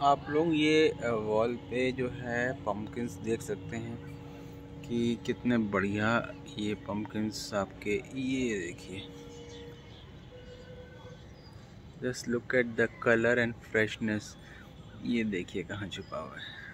आप लोग ये वॉल पे जो है पम्पकिंस देख सकते हैं कि कितने बढ़िया ये पम्पकिंस आपके, ये देखिए। Just look at the colour and freshness ये देखिए कहाँ छुपा हुआ है।